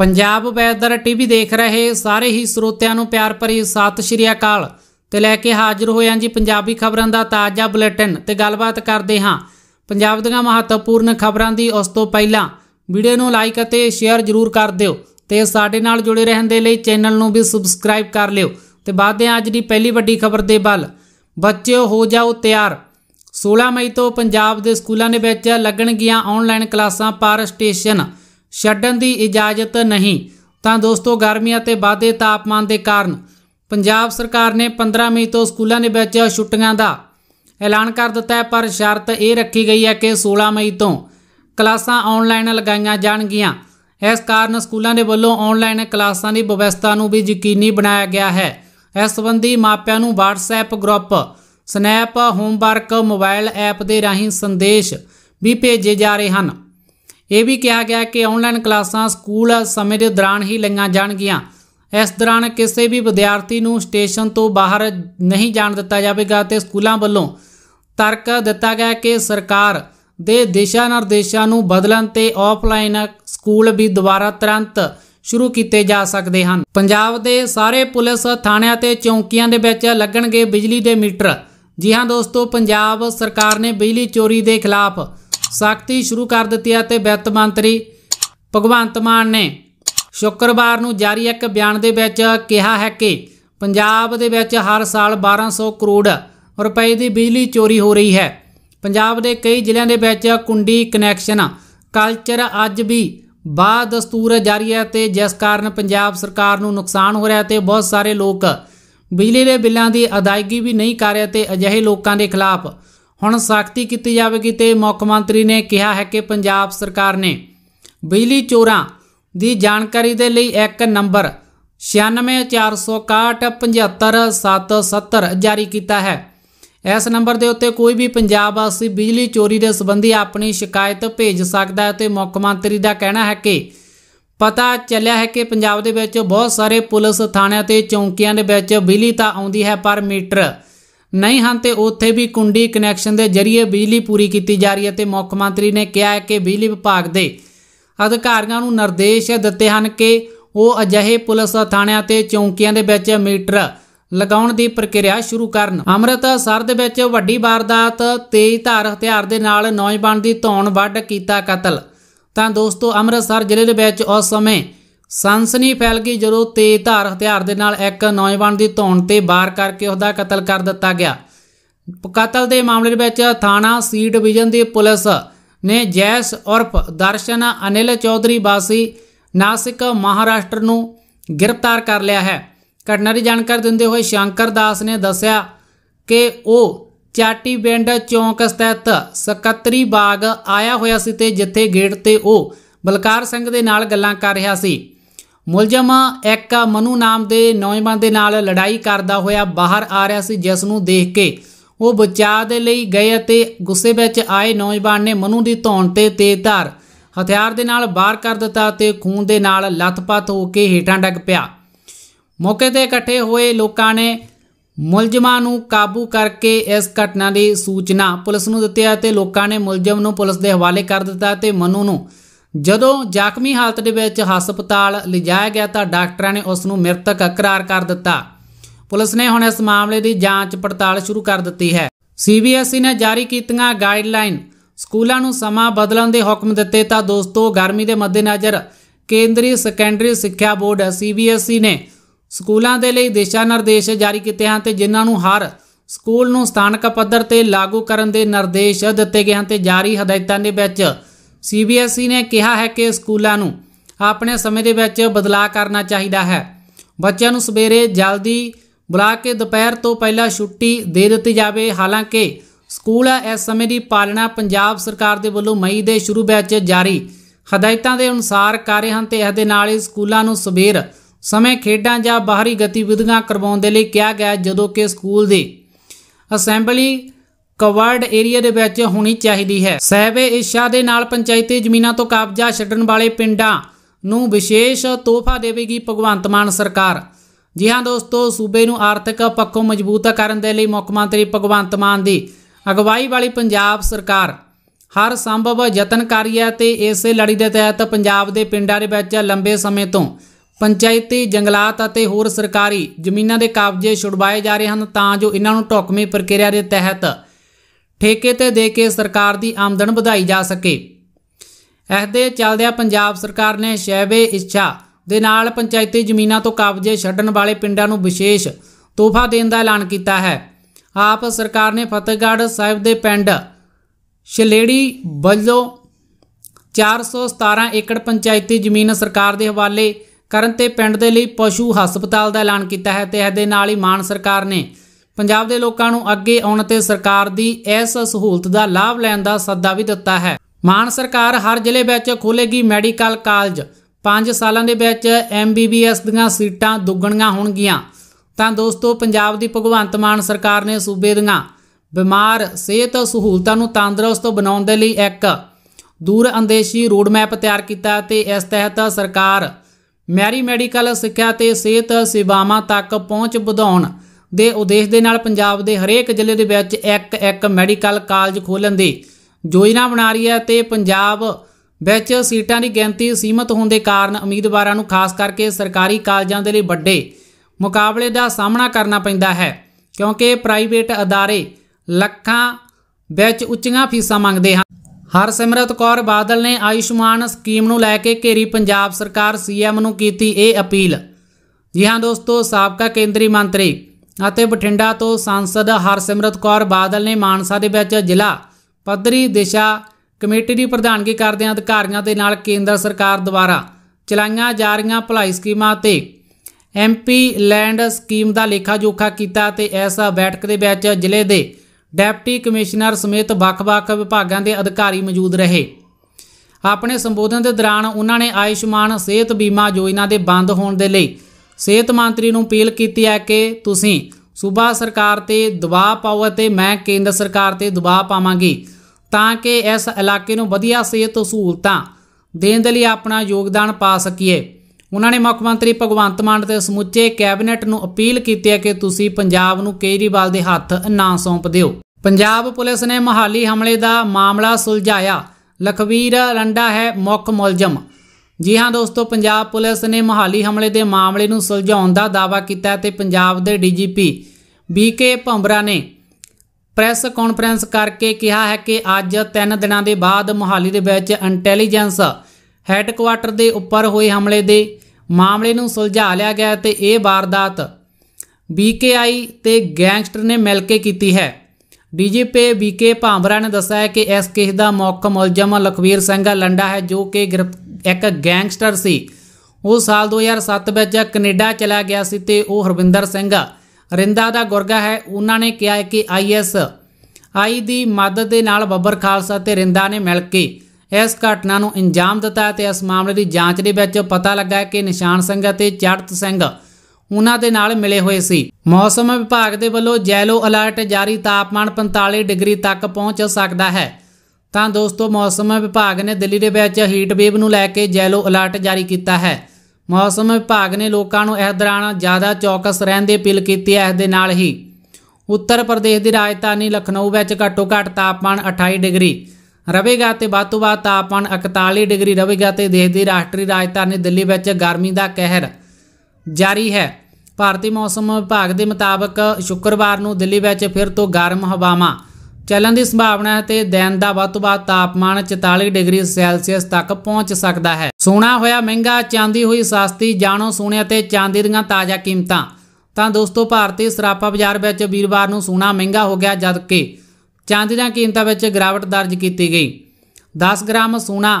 Punjab weather TV ਦੇਖ ਰਹੇ ਸਾਰੇ ਹੀ ਸਰੋਤਿਆਂ ਨੂੰ ਪਿਆਰ ਭਰੀ ਸਤਿ ਸ਼੍ਰੀ ਅਕਾਲ। ਤੇ ਲੈ ਕੇ ਹਾਜ਼ਰ ਹੋਏ ਹਾਂ ਜੀ ਪੰਜਾਬੀ ਖਬਰਾਂ ਦਾ ਤਾਜ਼ਾ ਬੁਲੇਟਿਨ ਤੇ ਗੱਲਬਾਤ ਕਰਦੇ ਹਾਂ। ਪੰਜਾਬ ਦੀਆਂ ਮਹੱਤਵਪੂਰਨ ਖਬਰਾਂ ਦੀ ਉਸ ਤੋਂ ਪਹਿਲਾਂ ਵੀਡੀਓ ਨੂੰ ਲਾਈਕ ਅਤੇ ਸ਼ੇਅਰ ਜ਼ਰੂਰ ਕਰ ਦਿਓ ਤੇ ਸਾਡੇ ਨਾਲ ਜੁੜੇ ਰਹਿਣ ਦੇ ਲਈ ਚੈਨਲ ਨੂੰ ਵੀ ਸਬਸਕ੍ਰਾਈਬ ਕਰ ਲਿਓ ਤੇ ਬਾਅਦ ਅੱਜ ਦੀ ਪਹਿਲੀ ਵੱਡੀ ਖਬਰ ਦੇ ਵੱਲ। ਬੱਚਿਓ, ਹੋ ਜਾਓ ਤਿਆਰ। 16 ਮਈ ਤੋਂ ਪੰਜਾਬ ਦੇ ਸਕੂਲਾਂ ਦੇ ਵਿੱਚ ਲੱਗਣਗੀਆਂ ਆਨਲਾਈਨ ਕਲਾਸਾਂ ਪਰ ਸਟੇਸ਼ਨ। ਛੱਡਣ ਦੀ ਇਜਾਜ਼ਤ ਨਹੀਂ। ਤਾਂ ਦੋਸਤੋ ਗਰਮੀ ਅਤੇ ਵਾਧੇ ਤਾਪਮਾਨ ਦੇ ਕਾਰਨ ਪੰਜਾਬ ਸਰਕਾਰ ਨੇ 15 ਮਈ ਤੋਂ ਸਕੂਲਾਂ ਦੇ ਵਿੱਚ ਛੁੱਟੀਆਂ ਦਾ ਐਲਾਨ ਕਰ ਦਿੱਤਾ ਹੈ, ਪਰ ਸ਼ਰਤ ਇਹ ਰੱਖੀ ਗਈ ਹੈ ਕਿ 16 ਮਈ ਤੋਂ ਕਲਾਸਾਂ ਆਨਲਾਈਨ ਲਗਾਈਆਂ ਜਾਣਗੀਆਂ। ਇਸ ਕਾਰਨ ਸਕੂਲਾਂ ਦੇ ਵੱਲੋਂ ਆਨਲਾਈਨ ਕਲਾਸਾਂ ਦੀ ਵਿਵਸਥਾ ਨੂੰ ਵੀ ਯਕੀਨੀ ਬਣਾਇਆ ਗਿਆ ਹੈ। ਇਸ ਸੰਬੰਧੀ ਮਾਪਿਆਂ ਨੂੰ WhatsApp group snap homework mobile app ਦੇ ਰਾਹੀਂ ਸੰਦੇਸ਼ ਵੀ ਭੇਜੇ ਜਾ ਰਹੇ ਹਨ। ਇਹ ਵੀ ਕਿਹਾ ਗਿਆ ਕਿ ਆਨਲਾਈਨ ਕਲਾਸਾਂ ਸਕੂਲ ਸਮੇਂ ਦੇ ਦੌਰਾਨ ਹੀ ਲਈਆਂ ਜਾਣਗੀਆਂ। ਇਸ ਦੌਰਾਨ ਕਿਸੇ ਵੀ ਵਿਦਿਆਰਥੀ ਨੂੰ ਸਟੇਸ਼ਨ ਤੋਂ ਬਾਹਰ ਨਹੀਂ ਜਾਣ ਦਿੱਤਾ ਜਾਵੇਗਾ ਤੇ ਸਕੂਲਾਂ ਵੱਲੋਂ ਤਰਕ ਦਿੱਤਾ ਗਿਆ ਕਿ ਸਰਕਾਰ ਦੇ ਦਿਸ਼ਾ ਨਿਰਦੇਸ਼ਾਂ ਨੂੰ ਬਦਲਣ ਤੇ ਆਫਲਾਈਨ ਸਕੂਲ ਵੀ ਦੁਬਾਰਾ ਤੁਰੰਤ ਸ਼ੁਰੂ ਕੀਤੇ ਜਾ ਸਕਦੇ ਹਨ। ਪੰਜਾਬ ਦੇ ਸਾਰੇ ਪੁਲਿਸ ਥਾਣਿਆਂ ਤੇ ਚੌਂਕੀਆਂ ਦੇ ਵਿੱਚ ਲੱਗਣਗੇ ਬਿਜਲੀ ਦੇ ਮੀਟਰ। ਜੀ ਹਾਂ ਦੋਸਤੋ, ਪੰਜਾਬ ਸਰਕਾਰ ਨੇ ਬਿਜਲੀ ਚੋਰੀ ਦੇ ਖਿਲਾਫ ਸਖਤੀ ਸ਼ੁਰੂ ਕਰ ਦਿੱਤੀ ਹੈ ਤੇ ਵਿੱਤ ਮੰਤਰੀ ਭਗਵੰਤ ਮਾਨ ਨੇ ਸ਼ੁੱਕਰਵਾਰ ਨੂੰ ਜਾਰੀ ਇੱਕ ਬਿਆਨ ਦੇ ਵਿੱਚ ਕਿਹਾ ਹੈ ਕਿ ਪੰਜਾਬ ਦੇ ਵਿੱਚ ਹਰ ਸਾਲ 1200 ਕਰੋੜ ਰੁਪਏ ਦੀ ਬਿਜਲੀ ਚੋਰੀ ਹੋ ਰਹੀ ਹੈ। ਪੰਜਾਬ ਦੇ ਕਈ ਜ਼ਿਲ੍ਹਿਆਂ ਦੇ ਵਿੱਚ ਕੁੰਡੀ ਕਨੈਕਸ਼ਨ ਕਲਚਰ ਅੱਜ ਵੀ ਬਾ ਦਸਤੂਰ ਜਾਰੀ ਹੈ ਤੇ ਜਿਸ ਕਾਰਨ ਪੰਜਾਬ ਸਰਕਾਰ ਨੂੰ ਨੁਕਸਾਨ ਹੋ ਰਿਹਾ ਤੇ ਬਹੁਤ ਸਾਰੇ ਲੋਕ ਬਿਜਲੀ ਦੇ ਬਿੱਲਾਂ ਦੀ ਅਦਾਇਗੀ ਵੀ ਨਹੀਂ ਕਰ ਰਹੇ ਤੇ ਅਜਿਹੇ ਲੋਕਾਂ ਦੇ ਖਿਲਾਫ ਹੁਣ ਸਖਤੀ ਕੀਤੀ ਜਾਵੇਗੀ ਤੇ ਮੁੱਖ ਮੰਤਰੀ ਨੇ ਕਿਹਾ ਹੈ ਕਿ ਪੰਜਾਬ ਸਰਕਾਰ ਨੇ ਬਿਜਲੀ ਚੋਰਾਂ ਦੀ ਜਾਣਕਾਰੀ ਦੇ ਲਈ ਇੱਕ ਨੰਬਰ 9646175770 ਜਾਰੀ ਕੀਤਾ ਹੈ। ਇਸ ਨੰਬਰ ਦੇ ਉੱਤੇ ਕੋਈ ਵੀ ਪੰਜਾਬ ਵਾਸੀ ਬਿਜਲੀ ਚੋਰੀ ਦੇ ਸੰਬੰਧੀ ਆਪਣੀ ਸ਼ਿਕਾਇਤ ਭੇਜ ਸਕਦਾ ਹੈ ਤੇ ਮੁੱਖ ਮੰਤਰੀ ਦਾ ਕਹਿਣਾ ਹੈ ਕਿ ਪਤਾ ਚੱਲਿਆ ਹੈ ਕਿ ਪੰਜਾਬ ਦੇ ਵਿੱਚ ਬਹੁਤ ਸਾਰੇ ਪੁਲਿਸ ਥਾਣਿਆਂ ਤੇ ਚੌਂਕੀਆਂ ਦੇ ਵਿੱਚ ਬਿਜਲੀ ਤਾਂ ਆਉਂਦੀ ਹੈ, ਪਰ ਮੀਟਰ ਨਹੀਂ ਹਨ ਤੇ ਉੱਥੇ ਵੀ ਕੁੰਡੀ ਕਨੈਕਸ਼ਨ ਦੇ ਜ਼ਰੀਏ ਬਿਜਲੀ ਪੂਰੀ ਕੀਤੀ ਜਾ ਰਹੀ ਹੈ ਤੇ ਮੁੱਖ ਮੰਤਰੀ ਨੇ ਕਿਹਾ ਹੈ ਕਿ ਬਿਜਲੀ ਵਿਭਾਗ ਦੇ ਅਧਿਕਾਰੀਆਂ ਨੂੰ ਨਿਰਦੇਸ਼ ਦਿੱਤੇ ਹਨ ਕਿ ਉਹ ਅਜਿਹੇ ਪੁਲਿਸ ਥਾਣਿਆਂ ਤੇ ਚੌਂਕੀਆਂ ਦੇ ਵਿੱਚ ਮੀਟਰ ਲਗਾਉਣ ਦੀ ਪ੍ਰਕਿਰਿਆ ਸ਼ੁਰੂ ਕਰਨ। ਅੰਮ੍ਰਿਤਸਰ ਦੇ ਵਿੱਚ ਵੱਡੀ ਵਾਰਦਾਤ ਤੇਜ਼ ਧਾਰ ਹਥਿਆਰ ਦੇ ਨਾਲ ਨੌਜਵਾਨ ਦੀ ਧੌਣ ਵੱਢ ਕੀਤਾ ਕਤਲ। ਤਾਂ ਦੋਸਤੋ, ਅੰਮ੍ਰਿਤਸਰ ਜ਼ਿਲ੍ਹੇ ਦੇ ਵਿੱਚ ਉਸ ਸਮੇਂ ਸਨਸਨੀ ਫੈਲ ਗਈ ਜਦੋਂ ਤੇਜ਼ ਧਾਰ ਹਥਿਆਰ ਦੇ ਨਾਲ ਇੱਕ ਨੌਜਵਾਨ ਦੀ ਧੌਣ ਤੇ ਵਾਰ ਕਰਕੇ ਉਹਦਾ ਕਤਲ ਕਰ ਦਿੱਤਾ ਗਿਆ। ਕਤਲ ਦੇ ਮਾਮਲੇ ਵਿੱਚ ਥਾਣਾ ਸੀ ਡਿਵੀਜ਼ਨ ਦੀ ਪੁਲਿਸ ਨੇ ਜੈਸ ਉਰਫ ਦਰਸ਼ਨ ਅਨਿਲ ਚੌਧਰੀ ਵਾਸੀ ਨਾਸਿਕ ਮਹਾਰਾਸ਼ਟਰ ਨੂੰ ਗ੍ਰਿਫਤਾਰ ਕਰ ਲਿਆ ਹੈ। ਘਟਨਾ ਦੀ ਜਾਣਕਾਰੀ ਦਿੰਦੇ ਹੋਏ ਸ਼ੰਕਰ ਦਾਸ ਨੇ ਦੱਸਿਆ ਕਿ ਉਹ ਚਾਟੀ ਪਿੰਡ ਚੌਂਕ ਸਥਿਤ ਸਕੱਤਰੀ ਬਾਗ ਆਇਆ ਹੋਇਆ ਸੀ ਤੇ ਜਿੱਥੇ ਗੇਟ ਤੇ ਉਹ ਬਲਕਾਰ ਸਿੰਘ ਦੇ ਨਾਲ ਗੱਲਾਂ ਕਰ ਰਿਹਾ ਸੀ। ਮੁਲਜ਼ਮ ਇੱਕ ਮਨੂ ਨਾਮ ਦੇ ਨੌਜਵਾਨ ਦੇ ਨਾਲ ਲੜਾਈ ਕਰਦਾ ਹੋਇਆ ਬਾਹਰ ਆ ਰਿਹਾ ਸੀ, ਜਿਸ ਨੂੰ ਦੇਖ ਕੇ ਉਹ ਬਚਾਅ ਦੇ ਲਈ ਗਏ ਅਤੇ ਗੁੱਸੇ ਵਿੱਚ ਆਏ ਨੌਜਵਾਨ ਨੇ ਮਨੂ ਦੀ ਧੌਣ ਤੇ ਤੇਜ਼ਧਾਰ ਹਥਿਆਰ ਦੇ ਨਾਲ ਬਾਹਰ ਕਰ ਦਿੱਤਾ ਤੇ ਖੂਨ ਦੇ ਨਾਲ ਲੱਥਪੱਥ ਹੋ ਕੇ ਹੇਠਾਂ ਡੱਗ ਪਿਆ। ਮੌਕੇ ਤੇ ਇਕੱਠੇ ਹੋਏ ਲੋਕਾਂ ਨੇ ਮੁਲਜ਼ਮਾਂ ਨੂੰ ਕਾਬੂ ਕਰਕੇ ਇਸ ਘਟਨਾ ਦੀ ਸੂਚਨਾ ਪੁਲਿਸ ਨੂੰ ਦਿੱਤੀ ਅਤੇ ਲੋਕਾਂ ਨੇ ਮੁਲਜ਼ਮ ਨੂੰ ਪੁਲਿਸ ਦੇ ਹਵਾਲੇ ਕਰ ਦਿੱਤਾ ਤੇ ਮਨੂ ਨੂੰ ਜਦੋਂ ਜ਼ਖਮੀ ਹਾਲਤ ਦੇ ਵਿੱਚ ਹਸਪਤਾਲ ਲਿਜਾਇਆ ਗਿਆ ਤਾਂ ਡਾਕਟਰਾਂ ਨੇ ਉਸ ਨੂੰ ਮ੍ਰਿਤਕ ਕਰਾਰ ਕਰ ਦਿੱਤਾ। ਪੁਲਿਸ ਨੇ ਹੁਣ ਇਸ ਮਾਮਲੇ ਦੀ ਜਾਂਚ ਪੜਤਾਲ ਸ਼ੁਰੂ ਕਰ ਦਿੱਤੀ ਹੈ। ਸੀਬੀਐਸਈ ਨੇ ਜਾਰੀ ਕੀਤੀਆਂ ਗਾਈਡਲਾਈਨ, ਸਕੂਲਾਂ ਨੂੰ ਸਮਾਂ ਬਦਲਣ ਦੇ ਹੁਕਮ ਦਿੱਤੇ ਤਾਂ ਦੋਸਤੋ ਗਰਮੀ ਦੇ ਮੱਦੇਨਜ਼ਰ ਕੇਂਦਰੀ ਸੈਕੰਡਰੀ ਸਿੱਖਿਆ ਬੋਰਡ ਸੀਬੀਐਸਈ ਨੇ ਸਕੂਲਾਂ ਦੇ ਲਈ ਦਿਸ਼ਾ ਨਿਰਦੇਸ਼ ਜਾਰੀ ਕੀਤੇ ਹਨ ਤੇ ਜਿਨ੍ਹਾਂ ਨੂੰ ਹਰ ਸਕੂਲ ਨੂੰ ਸਥਾਨਕ ਪੱਧਰ ਤੇ ਲਾਗੂ ਕਰਨ ਦੇ ਨਿਰਦੇਸ਼ ਦਿੱਤੇ ਗਏ ਹਨ ਤੇ ਜਾਰੀ ਹਦਾਇਤਾਂ ਦੇ ਵਿੱਚ ਸੀਬੀਐਸਈ ਨੇ ਕਿਹਾ ਹੈ ਕਿ ਸਕੂਲਾਂ ਨੂੰ ਆਪਣੇ ਸਮੇਂ ਦੇ ਵਿੱਚ ਬਦਲਾਅ ਕਰਨਾ ਚਾਹੀਦਾ ਹੈ। ਬੱਚਿਆਂ ਨੂੰ ਸਵੇਰੇ ਜਲਦੀ ਬੁਲਾ ਕੇ ਦੁਪਹਿਰ ਤੋਂ ਪਹਿਲਾਂ ਛੁੱਟੀ ਦੇ ਦਿੱਤੀ ਜਾਵੇ। ਹਾਲਾਂਕਿ ਸਕੂਲ ਇਸ ਸਮੇਂ ਦੀ ਪਾਲਣਾ ਪੰਜਾਬ ਸਰਕਾਰ ਦੇ ਵੱਲੋਂ ਮਈ ਦੇ ਸ਼ੁਰੂ ਵਿੱਚ ਜਾਰੀ ਹਦਾਇਤਾਂ ਦੇ ਅਨੁਸਾਰ ਕਰ ਰਹੇ ਹਨ ਤੇ ਇਹਦੇ ਨਾਲ ਹੀ ਸਕੂਲਾਂ ਨੂੰ ਸਵੇਰ ਸਮੇਂ ਖੇਡਾਂ ਜਾਂ ਬਾਹਰੀ ਗਤੀਵਿਧੀਆਂ ਕਰਵਾਉਣ ਦੇ ਲਈ ਕਿਹਾ ਗਿਆ ਜਦੋਂ ਕਿ ਸਕੂਲ ਦੇ ਅਸੈਂਬਲੀ ਕਵਰਡ ਏਰੀਆ ਦੇ ਵਿੱਚ ਹੋਣੀ ਚਾਹੀਦੀ ਹੈ। ਸਹਿਬੇ ਇਸ਼ਾ ਦੇ ਨਾਲ ਪੰਚਾਇਤੀ ਜ਼ਮੀਨਾਂ ਤੋਂ ਕਬਜ਼ਾ ਛੱਡਣ ਵਾਲੇ ਪਿੰਡਾਂ ਨੂੰ ਵਿਸ਼ੇਸ਼ ਤੋਹਫਾ ਦੇਵੇਗੀ ਭਗਵੰਤ ਮਾਨ ਸਰਕਾਰ। ਜੀ ਹਾਂ ਦੋਸਤੋ, ਸੂਬੇ ਨੂੰ ਆਰਥਿਕ ਪੱਖੋਂ ਮਜ਼ਬੂਤ ਕਰਨ ਦੇ ਲਈ ਮੁੱਖ ਮੰਤਰੀ ਭਗਵੰਤ ਮਾਨ ਦੀ ਅਗਵਾਈ ਵਾਲੀ ਪੰਜਾਬ ਸਰਕਾਰ। ਹਰ ਸੰਭਵ ਯਤਨ ਕਰ ਰਹੀ ਹੈ ਤੇ ਇਸੇ ਲੜੀ ਦੇ ਤਹਿਤ ਪੰਜਾਬ ਦੇ ਪਿੰਡਾਂ ਦੇ ਵਿੱਚ ਲੰਬੇ ਸਮੇਂ ਤੋਂ ਪੰਚਾਇਤੀ ਜੰਗਲਾਤ ਅਤੇ ਹੋਰ ਸਰਕਾਰੀ ਜ਼ਮੀਨਾਂ ਦੇ ਕਬਜ਼ੇ ਛੁਡਵਾਏ ਜਾ ਰਹੇ ਹਨ ਤਾਂ ਜੋ ਇਹਨਾਂ ਨੂੰ ਢੁਕਵੀਂ ਪ੍ਰਕਿਰਿਆ ਦੇ ਤਹਿਤ ਠੇਕੇ ਤੇ ਦੇ ਕੇ ਸਰਕਾਰ ਦੀ ਆਮਦਨ ਵਧਾਈ ਜਾ ਸਕੇ। ਇਹਦੇ ਚੱਲਦਿਆਂ ਪੰਜਾਬ ਸਰਕਾਰ ਨੇ ਸ਼ੈਬੇ ਇੱਛਾ ਦੇ ਨਾਲ ਪੰਚਾਇਤੀ ਜ਼ਮੀਨਾਂ ਤੋਂ ਕਬਜ਼ੇ ਛੱਡਣ ਵਾਲੇ ਪਿੰਡਾਂ ਨੂੰ ਵਿਸ਼ੇਸ਼ ਤੋਹਫਾ ਦੇਣ ਦਾ ਐਲਾਨ ਕੀਤਾ ਹੈ। ਆਪ ਸਰਕਾਰ ਨੇ ਫਤਿਹਗੜ੍ਹ ਸਾਹਿਬ ਦੇ ਪਿੰਡ ਛਲੇੜੀ ਵੱਲੋਂ 417 ਏਕੜ ਪੰਚਾਇਤੀ ਜ਼ਮੀਨ ਸਰਕਾਰ ਦੇ ਹਵਾਲੇ ਕਰਨ ਤੇ ਪਿੰਡ ਦੇ ਲਈ ਪਸ਼ੂ ਹਸਪਤਾਲ ਦਾ ਐਲਾਨ ਕੀਤਾ ਹੈ ਤੇ ਇਹਦੇ ਨਾਲ ਹੀ ਮਾਨ ਸਰਕਾਰ ਨੇ ਪੰਜਾਬ ਦੇ ਲੋਕਾਂ ਨੂੰ ਅੱਗੇ ਆਉਣ ਤੇ ਸਰਕਾਰ ਦੀ ਇਸ ਸਹੂਲਤ ਦਾ ਲਾਭ ਲੈਣ ਦਾ ਸੱਦਾ ਵੀ ਦਿੱਤਾ ਹੈ। ਮਾਨ ਸਰਕਾਰ ਹਰ ਜ਼ਿਲ੍ਹੇ ਵਿੱਚ ਖੋਲੇਗੀ ਮੈਡੀਕਲ ਕਾਲਜ। 5 ਸਾਲਾਂ ਦੇ ਵਿੱਚ ਐਮਬੀਬੀਐਸ ਦੀਆਂ ਸੀਟਾਂ ਦੁੱਗਣੀਆਂ ਹੋਣਗੀਆਂ। ਤਾਂ ਦੋਸਤੋ, ਪੰਜਾਬ ਦੀ ਭਗਵੰਤ ਮਾਨ ਸਰਕਾਰ ਨੇ ਸੂਬੇ ਦੀਆਂ ਬਿਮਾਰ ਸਿਹਤ ਸਹੂਲਤਾਂ ਨੂੰ ਤੰਦਰੁਸਤ ਬਣਾਉਣ ਦੇ ਲਈ ਇੱਕ ਦੂਰ ਅੰਦੇਸ਼ੀ ਰੋਡ ਮੈਪ ਤਿਆਰ ਕੀਤਾ ਤੇ ਇਸ ਤਹਿਤ ਸਰਕਾਰ ਮੈਰੀ ਮੈਡੀਕਲ ਸਿੱਖਿਆ ਤੇ ਸਿਹਤ ਸੇਵਾਵਾਂ ਤੱਕ ਪਹੁੰਚ ਵਧਾਉਣ ਦੇ ਉਦੇਸ਼ ਦੇ ਨਾਲ ਪੰਜਾਬ ਦੇ ਹਰੇਕ ਜ਼ਿਲ੍ਹੇ ਦੇ ਵਿੱਚ ਇੱਕ ਇੱਕ ਮੈਡੀਕਲ ਕਾਲਜ ਖੋਲ੍ਹਣ ਦੀ ਯੋਜਨਾ ਬਣਾ ਰਹੀ ਹੈ ਤੇ ਪੰਜਾਬ ਵਿੱਚ ਸੀਟਾਂ ਦੀ ਗਿਣਤੀ ਸੀਮਤ ਹੋਣ ਦੇ ਕਾਰਨ ਉਮੀਦਵਾਰਾਂ ਨੂੰ ਖਾਸ ਕਰਕੇ ਸਰਕਾਰੀ ਕਾਲਜਾਂ ਦੇ ਲਈ ਵੱਡੇ ਮੁਕਾਬਲੇ ਦਾ ਸਾਹਮਣਾ ਕਰਨਾ ਪੈਂਦਾ ਹੈ, ਕਿਉਂਕਿ ਪ੍ਰਾਈਵੇਟ ਅਦਾਰੇ ਲੱਖਾਂ ਵਿੱਚ ਉੱਚੀਆਂ ਫੀਸਾਂ ਮੰਗਦੇ ਹਨ। ਹਰਸਿਮਰਤ ਕੌਰ ਬਾਦਲ ਨੇ ਆਯੁਸ਼ਮਾਨ ਸਕੀਮ ਨੂੰ ਲੈ ਕੇ ਘੇਰੀ ਪੰਜਾਬ ਸਰਕਾਰ ਸੀਐਮ ਨੂੰ ਕੀਤੀ ਇਹ ਅਪੀਲ। ਜੀ ਹਾਂ ਦੋਸਤੋ, ਸਾਬਕਾ ਕੇਂਦਰੀ ਮੰਤਰੀ ਅਤੇ ਬਠਿੰਡਾ ਤੋਂ ਸੰਸਦ ਹਰਸਿਮਰਤ ਕੌਰ ਬਾਦਲ ਨੇ ਮਾਨਸਾ ਦੇ ਵਿੱਚ ਜ਼ਿਲ੍ਹਾ ਪੱਧਰੀ ਦਿਸ਼ਾ ਕਮੇਟੀ ਦੀ ਪ੍ਰਧਾਨਗੀ ਕਰਦਿਆਂ ਅਧਿਕਾਰੀਆਂ ਦੇ ਨਾਲ ਕੇਂਦਰ ਸਰਕਾਰ ਦੁਆਰਾ ਚਲਾਈਆਂ ਜਾ ਰਹੀਆਂ ਭਲਾਈ ਸਕੀਮਾਂ ਤੇ ਐਮਪੀ ਲੈਂਡ ਸਕੀਮ ਦਾ ਲੇਖਾ ਜੋਖਾ ਕੀਤਾ ਤੇ ਇਸ ਬੈਠਕ ਦੇ ਵਿੱਚ ਜ਼ਿਲ੍ਹੇ ਦੇ ਡਿਪਟੀ ਕਮਿਸ਼ਨਰ ਸਮੇਤ ਵੱਖ-ਵੱਖ ਵਿਭਾਗਾਂ ਦੇ ਅਧਿਕਾਰੀ ਮੌਜੂਦ ਰਹੇ। ਆਪਣੇ ਸੰਬੋਧਨ ਦੇ ਦੌਰਾਨ ਉਹਨਾਂ ਨੇ ਆਯੁਸ਼ਮਾਨ ਸਿਹਤ ਬੀਮਾ ਯੋਜਨਾ ਦੇ ਬੰਦ ਹੋਣ ਦੇ ਲਈ ਸਿਹਤ ਮੰਤਰੀ ਨੂੰ ਅਪੀਲ ਕੀਤੀ ਹੈ ਕਿ ਤੁਸੀਂ ਸੂਬਾ ਸਰਕਾਰ ਤੇ ਦਬਾਅ ਪਾਓ ਅਤੇ ਮੈਂ ਕੇਂਦਰ ਸਰਕਾਰ ਤੇ ਦਬਾਅ ਪਾਵਾਂਗੀ ਤਾਂ ਕਿ ਇਸ ਇਲਾਕੇ ਨੂੰ ਵਧੀਆ ਸਿਹਤ ਸਹੂਲਤਾਂ ਦੇਣ ਦੇ ਲਈ ਆਪਣਾ ਯੋਗਦਾਨ ਪਾ ਸਕੀਏ। ਉਹਨਾਂ ਨੇ ਮੁੱਖ ਮੰਤਰੀ ਭਗਵੰਤ ਮਾਨ ਤੇ ਸਮੁੱਚੇ ਕੈਬਨਿਟ ਨੂੰ ਅਪੀਲ ਕੀਤੀ ਹੈ ਕਿ ਤੁਸੀਂ ਪੰਜਾਬ ਨੂੰ ਕੇਜਰੀਵਾਲ ਦੇ ਹੱਥ ਨਾ ਸੌਂਪ ਦਿਓ। ਪੰਜਾਬ ਪੁਲਿਸ ਨੇ ਮਹਾਲੀ ਹਮਲੇ ਦਾ ਮਾਮਲਾ ਸੁਲਝਾਇਆ। ਲਖਵੀਰ ਰੰਡਾ ਹੈ ਮੁੱਖ ਮੁਲਜ਼ਮ। ਜੀ ਹਾਂ ਦੋਸਤੋ, ਪੰਜਾਬ ਪੁਲਿਸ ਨੇ ਮੋਹਾਲੀ ਹਮਲੇ ਦੇ ਮਾਮਲੇ ਨੂੰ ਸੁਲਝਾਉਣ ਦਾ ਦਾਅਵਾ ਕੀਤਾ ਤੇ ਪੰਜਾਬ ਦੇ ਡੀਜੀਪੀ ਬੀਕੇ ਭੰਬਰਾ ਨੇ ਪ੍ਰੈਸ ਕਾਨਫਰੰਸ ਕਰਕੇ ਕਿਹਾ ਹੈ ਕਿ ਅੱਜ 3 ਦਿਨਾਂ ਦੇ ਬਾਅਦ ਮੋਹਾਲੀ ਦੇ ਵਿੱਚ ਇੰਟੈਲੀਜੈਂਸ ਹੈੱਡਕੁਆਟਰ ਦੇ ਉੱਪਰ ਹੋਏ ਹਮਲੇ ਦੇ ਮਾਮਲੇ ਨੂੰ ਸੁਲਝਾ ਲਿਆ ਗਿਆ ਤੇ ਇਹ ਵਾਰਦਾਤ ਬੀਕੇਆਈ ਤੇ ਗੈਂਗਸਟਰ ਨੇ ਮਿਲ ਕੇ ਕੀਤੀ ਹੈ। ਡੀਜੀਪੀ ਬੀਕੇ ਭਾਂਬਰਾ ਨੇ ਦੱਸਿਆ ਹੈ ਕਿ ਇਸ ਕੇਸ ਦਾ ਮੁੱਖ ਮੁਲਜ਼ਮ ਲਖਵੀਰ ਸਿੰਘ ਲੰਡਾ ਹੈ, ਜੋ ਕਿ ਇੱਕ ਗੈਂਗਸਟਰ ਸੀ। ਉਹ ਸਾਲ 2007 ਵਿੱਚ ਕੈਨੇਡਾ ਚਲਾ ਗਿਆ ਸੀ ਤੇ ਉਹ ਹਰਵਿੰਦਰ ਸਿੰਘ ਰਿੰਦਾ ਦਾ ਗੁਰਗਾ ਹੈ। ਉਹਨਾਂ ਨੇ ਕਿਹਾ ਹੈ ਕਿ ਆਈਐਸ ਆਈ ਦੀ ਮਦਦ ਦੇ ਨਾਲ ਬੱਬਰ ਖਾਲਸਾ ਤੇ ਰਿੰਦਾ ਨੇ ਮਿਲ ਕੇ ਇਸ ਘਟਨਾ ਨੂੰ ਅੰਜਾਮ ਦਿੱਤਾ ਤੇ ਇਸ ਮਾਮਲੇ ਦੀ ਜਾਂਚ ਦੇ ਵਿੱਚ ਪਤਾ ਲੱਗਾ ਕਿ ਨਿਸ਼ਾਨ ਸਿੰਘ ਅਤੇ ਚੜਤ ਸਿੰਘ ਉਹਨਾਂ ਦੇ ਨਾਲ ਮਿਲੇ ਹੋਏ ਸੀ। ਮੌਸਮ ਵਿਭਾਗ ਦੇ ਵੱਲੋਂ ਜੈਲੋ ਅਲਰਟ ਜਾਰੀ ਤਾਪਮਾਨ 45 ਡਿਗਰੀ ਤੱਕ ਪਹੁੰਚ ਸਕਦਾ ਹੈ। ਤਾਂ ਦੋਸਤੋ, ਮੌਸਮ ਵਿਭਾਗ ਨੇ ਦਿੱਲੀ ਦੇ ਵਿੱਚ ਹੀਟ ਵੇਵ ਨੂੰ ਲੈ ਕੇ ਜੈਲੋ ਅਲਰਟ ਜਾਰੀ ਕੀਤਾ ਹੈ। ਮੌਸਮ ਵਿਭਾਗ ਨੇ ਲੋਕਾਂ ਨੂੰ ਇਸ ਦੌਰਾਨ ਜ਼ਿਆਦਾ ਚੌਕਸ ਰਹਿਣ ਦੀ ਅਪੀਲ ਕੀਤੀ ਹੈ। ਇਸ ਦੇ ਨਾਲ ਹੀ ਉੱਤਰ ਪ੍ਰਦੇਸ਼ ਦੀ ਰਾਜਧਾਨੀ ਲਖਨਊ ਵਿੱਚ ਘੱਟੋ-ਘੱਟ ਤਾਪਮਾਨ 28 ਡਿਗਰੀ ਰਹੇਗਾ ਤੇ ਵੱਧ ਤੋਂ ਵੱਧ ਤਾਪਮਾਨ 41 ਡਿਗਰੀ ਰਹੇਗਾ ਤੇ ਦੇਸ਼ ਦੀ ਰਾਸ਼ਟਰੀ ਰਾਜਧਾਨੀ ਦਿੱਲੀ ਵਿੱਚ ਗਰਮੀ ਦਾ ਕਹਿਰ ਜਾਰੀ ਹੈ। ਭਾਰਤੀ ਮੌਸਮ ਵਿਭਾਗ ਦੇ ਮੁਤਾਬਕ ਸ਼ੁੱਕਰਵਾਰ ਨੂੰ ਦਿੱਲੀ ਵਿੱਚ ਫਿਰ ਤੋਂ ਗਰਮ ਹਵਾਵਾਂ ਚੱਲਣ ਦੀ ਸੰਭਾਵਨਾ ਹੈ ਤੇ ਦਿਨ ਦਾ ਵੱਧ ਤੋਂ ਵੱਧ ਤਾਪਮਾਨ 44 ਡਿਗਰੀ ਸੈਲਸੀਅਸ ਤੱਕ ਪਹੁੰਚ ਸਕਦਾ ਹੈ। ਸੋਨਾ ਹੋਇਆ ਮਹਿੰਗਾ, ਚਾਂਦੀ ਹੋਈ ਸਸਤੀ, ਜਾਣੋ ਸੋਨੇ ਅਤੇ ਚਾਂਦੀ ਦੀਆਂ ਤਾਜ਼ਾ ਕੀਮਤਾਂ। ਤਾਂ ਦੋਸਤੋ, ਭਾਰਤੀ ਸਰਾਪਾ ਬਾਜ਼ਾਰ ਵਿੱਚ ਵੀਰਵਾਰ ਨੂੰ ਸੋਨਾ ਮਹਿੰਗਾ ਹੋ ਗਿਆ ਜਦਕਿ ਚਾਂਦੀ ਦੀਆਂ ਕੀਮਤਾਂ ਵਿੱਚ ਗਿਰਾਵਟ ਦਰਜ ਕੀਤੀ ਗਈ। 10 ਗ੍ਰਾਮ ਸੋਨਾ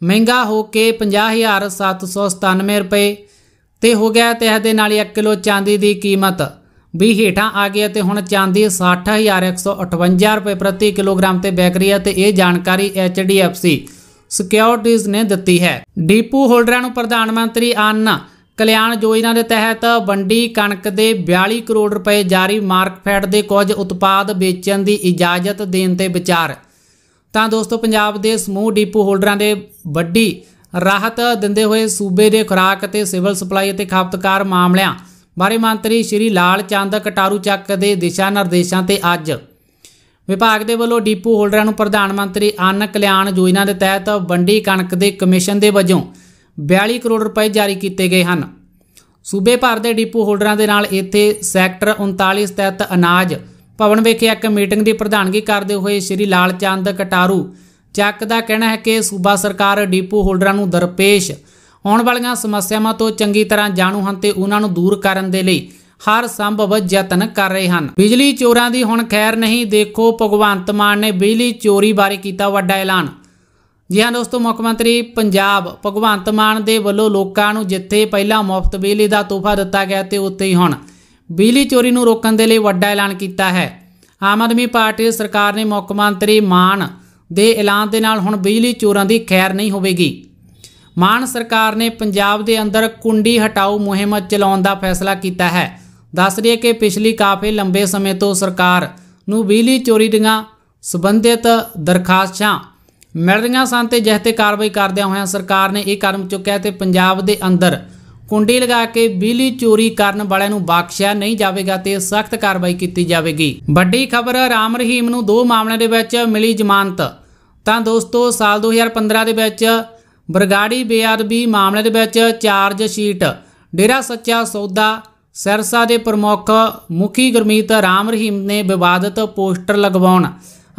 ਮਹਿੰਗਾ ਹੋ ਕੇ 50797 ਰੁਪਏ ਤੇ ਹੋ ਗਿਆ ਤੇ ਇਹਦੇ ਨਾਲ 1 ਕਿਲੋ ਚਾਂਦੀ ਦੀ ਕੀਮਤ। ਵੀ ਹੇਠਾਂ ਆ ਗਈ ਤੇ ਹੁਣ ਚਾਂਦੀ 60158 ਰੁਪਏ ਪ੍ਰਤੀ ਕਿਲੋਗ੍ਰਾਮ ਤੇ ਵਿਕ ਰਹੀ ਹੈ ਤੇ ਇਹ ਜਾਣਕਾਰੀ HDFC ਸਿਕਿਉਰਿਟੀਜ਼ ਨੇ ਦਿੱਤੀ ਹੈ। ਡੀਪੂ ਹੋਲਡਰਾਂ ਨੂੰ ਪ੍ਰਧਾਨ ਮੰਤਰੀ ਅੰਨ ਕਲਿਆਣ ਯੋਜਨਾ ਦੇ ਤਹਿਤ ਵੰਡੀ ਕਣਕ ਦੇ 42 ਕਰੋੜ ਰੁਪਏ ਜਾਰੀ ਮਾਰਕਫੈਡ ਦੇ ਕੁਝ ਉਤਪਾਦ ਵੇਚਣ ਦੀ ਇਜਾਜ਼ਤ ਦੇਣ ਤੇ ਵਿਚਾਰ। ਤਾਂ ਦੋਸਤੋ, ਪੰਜਾਬ ਦੇ ਸਮੂਹ ਡੀਪੂ ਹੋਲਡਰਾਂ ਦੇ ਵੱਡੀ ਰਾਹਤ ਦਿੰਦੇ ਹੋਏ ਸੂਬੇ ਦੇ ਖੁਰਾਕ ਅਤੇ ਸਿਵਲ ਸਪਲਾਈ ਅਤੇ ਖਪਤਕਾਰ ਮਾਮਲਿਆਂ ਬਾਰੇ ਮੰਤਰੀ ਸ਼੍ਰੀ ਲਾਲ ਚੰਦ ਕਟਾਰੂ ਚੱਕ ਦੇ ਦਿਸ਼ਾ ਨਿਰਦੇਸ਼ਾਂ ਤੇ ਅੱਜ। ਵਿਭਾਗ ਦੇ ਵੱਲੋਂ ਡੀਪੂ ਹੋਲਡਰਾਂ ਨੂੰ ਪ੍ਰਧਾਨ ਮੰਤਰੀ ਅੰਨ ਕਲਿਆਣ ਯੋਜਨਾ ਦੇ ਤਹਿਤ ਵੰਡੀ ਕਣਕ ਦੇ ਕਮਿਸ਼ਨ ਦੇ ਵਜੋਂ 42 ਕਰੋੜ ਰੁਪਏ ਜਾਰੀ ਕੀਤੇ ਗਏ ਹਨ। ਸੂਬੇ ਭਰ ਦੇ ਡੀਪੂ ਹੋਲਡਰਾਂ ਦੇ ਨਾਲ ਇੱਥੇ ਸੈਕਟਰ 39 ਸਥਿਤ ਅਨਾਜ ਭਵਨ ਵਿਖੇ ਇੱਕ ਮੀਟਿੰਗ ਦੀ ਪ੍ਰਧਾਨਗੀ ਕਰਦੇ ਹੋਏ ਸ਼੍ਰੀ ਲਾਲ ਚੰਦ ਕਟਾਰੂ ਚੱਕ ਦਾ ਕਹਿਣਾ ਹੈ ਕਿ ਸੂਬਾ ਸਰਕਾਰ ਡੀਪੂ ਹੋਲਡਰਾਂ ਨੂੰ ਦਰਪੇਸ਼। ਆਉਣ ਵਾਲੀਆਂ ਸਮੱਸਿਆਵਾਂ ਤੋਂ ਚੰਗੀ ਤਰ੍ਹਾਂ ਜਾਣੂ ਹਨ ਤੇ ਉਹਨਾਂ ਨੂੰ ਦੂਰ ਕਰਨ ਦੇ ਲਈ ਹਰ ਸੰਭਵ ਯਤਨ ਕਰ ਰਹੇ ਹਨ। ਬਿਜਲੀ ਚੋਰਾਂ ਦੀ ਹੁਣ ਖੈਰ ਨਹੀਂ, ਦੇਖੋ ਭਗਵੰਤ ਮਾਨ ਨੇ ਬਿਜਲੀ ਚੋਰੀ ਬਾਰੇ ਕੀਤਾ ਵੱਡਾ ਐਲਾਨ। ਜੀ ਹਾਂ ਦੋਸਤੋ, ਮੁੱਖ ਮੰਤਰੀ ਪੰਜਾਬ ਭਗਵੰਤ ਮਾਨ ਦੇ ਵੱਲੋਂ ਲੋਕਾਂ ਨੂੰ ਜਿੱਥੇ ਪਹਿਲਾਂ ਮੁਫਤ ਬਿਜਲੀ ਦਾ ਤੋਹਫਾ ਦਿੱਤਾ ਗਿਆ ਤੇ ਉੱਥੇ ਹੀ ਹੁਣ ਬਿਜਲੀ ਚੋਰੀ ਨੂੰ ਰੋਕਣ ਦੇ ਲਈ ਵੱਡਾ ਐਲਾਨ ਕੀਤਾ ਹੈ। ਆਮ ਆਦਮੀ ਪਾਰਟੀ ਸਰਕਾਰ ਨੇ ਮੁੱਖ ਮੰਤਰੀ ਮਾਨ ਦੇ ਐਲਾਨ ਦੇ ਨਾਲ ਹੁਣ ਬਿਜਲੀ ਚੋਰਾਂ ਦੀ ਖੈਰ ਨਹੀਂ ਹੋਵੇਗੀ। ਮਾਨ ਸਰਕਾਰ ਨੇ ਪੰਜਾਬ ਦੇ ਅੰਦਰ ਕੁੰਡੀ ਹਟਾਓ ਮੁਹਿੰਮ ਚਲਾਉਣ ਦਾ ਫੈਸਲਾ ਕੀਤਾ ਹੈ। ਦੱਸ ਦਈਏ ਕਿ ਪਿਛਲੀ ਕਾਫੀ ਲੰਬੇ ਸਮੇਂ ਤੋਂ ਸਰਕਾਰ ਨੂੰ ਬਿਜਲੀ ਚੋਰੀ ਦੀਆਂ ਸਬੰਧਿਤ ਦਰਖਾਸਤਾਂ ਮਿਲ ਰਹੀਆਂ ਸਨ ਤੇ ਜਿਸ ਤੇ ਕਾਰਵਾਈ ਕਰਦਿਆਂ ਹੋਇਆਂ ਸਰਕਾਰ ਨੇ ਇਹ ਕਦਮ ਚੁੱਕਿਆ ਤੇ ਪੰਜਾਬ ਦੇ ਅੰਦਰ ਕੁੰਡੀ ਲਗਾ ਕੇ ਬਿਜਲੀ ਚੋਰੀ ਕਰਨ ਵਾਲਿਆਂ ਨੂੰ ਬਖਸ਼ਿਆ ਨਹੀਂ ਜਾਵੇਗਾ ਤੇ ਸਖਤ ਕਾਰਵਾਈ ਕੀਤੀ ਜਾਵੇਗੀ। ਵੱਡੀ ਖਬਰ ਰਾਮ ਰਹੀਮ ਨੂੰ ਦੋ ਮਾਮਲਿਆਂ ਦੇ ਵਿੱਚ ਮਿਲੀ ਜ਼ਮਾਨਤ। ਤਾਂ ਦੋਸਤੋ, ਸਾਲ 2015 ਦੇ ਵਿੱਚ ਬਰਗਾੜੀ ਬੇਅਦਬੀ ਮਾਮਲੇ ਦੇ ਵਿੱਚ ਚਾਰਜ ਸ਼ੀਟ ਡੇਰਾ ਸੱਚਾ ਸੌਦਾ ਸਿਰਸਾ ਦੇ ਪ੍ਰਮੁੱਖ ਮੁਖੀ ਗੁਰਮੀਤ ਰਾਮ ਰਹੀਮ ਨੇ ਵਿਵਾਦਤ ਪੋਸਟਰ ਲਗਵਾਉਣ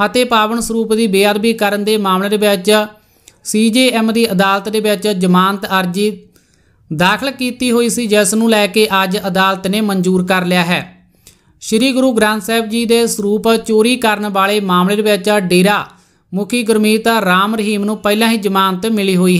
ਅਤੇ ਪਾਵਨ ਸਰੂਪ ਦੀ ਬੇਅਦਬੀ ਕਰਨ ਦੇ ਮਾਮਲੇ ਦੇ ਵਿੱਚ ਸੀਜੇਐਮ ਦੀ ਅਦਾਲਤ ਦੇ ਵਿੱਚ ਜ਼ਮਾਨਤ ਅਰਜੀ ਦਾਖਲ ਕੀਤੀ ਹੋਈ ਸੀ, ਜਿਸ ਨੂੰ ਲੈ ਕੇ ਅੱਜ ਅਦਾਲਤ ਨੇ ਮਨਜ਼ੂਰ ਕਰ ਲਿਆ ਹੈ। ਸ੍ਰੀ ਗੁਰੂ ਗ੍ਰੰਥ ਸਾਹਿਬ ਜੀ ਦੇ ਸਰੂਪ ਚੋਰੀ ਕਰਨ ਵਾਲੇ ਮਾਮਲੇ ਦੇ ਵਿੱਚ ਡੇਰਾ ਮੁਖੀ ਗੁਰਮੀਤ ਰਾਮ ਰਹੀਮ ਨੂੰ ਪਹਿਲਾਂ ਹੀ ਜ਼ਮਾਨਤ ਮਿਲੀ ਹੋਈ ਹੈ।